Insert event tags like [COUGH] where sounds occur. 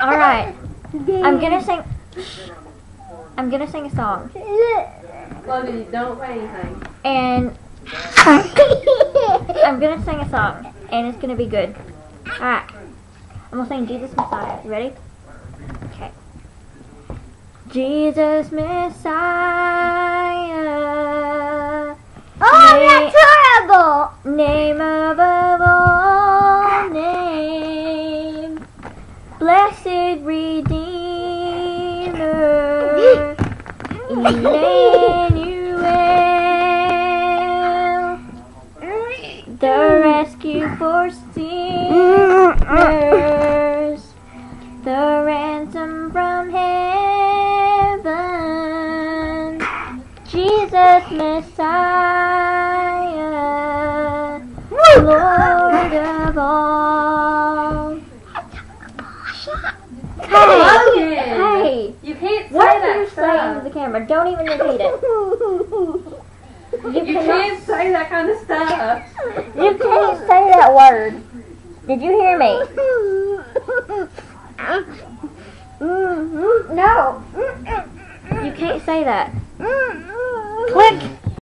Alright. I'm gonna sing I'm gonna sing a song. Logan, don't say anything. And [LAUGHS] I'm gonna sing a song. And it's gonna be good. Alright. I'm gonna sing Jesus Messiah. You ready? Okay. Jesus Messiah. Blessed Redeemer, Emmanuel, the rescue for sinners, the ransom from heaven, Jesus Messiah, Lord of all. Logan! Hey, You can't say what that you saying to the camera? Don't even repeat it. You, You cannot, can't say that kind of stuff. you can't say that word. Did you hear me? No. You can't say that. Click.